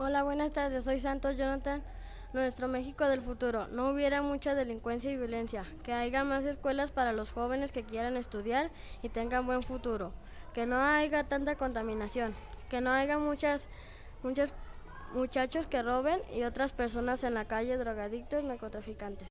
Hola, buenas tardes. Soy Santos Jonathan. Nuestro México del futuro. No hubiera mucha delincuencia y violencia. Que haya más escuelas para los jóvenes que quieran estudiar y tengan buen futuro. Que no haya tanta contaminación. Que no haya muchas, muchos muchachos que roben y otras personas en la calle, drogadictos, narcotraficantes.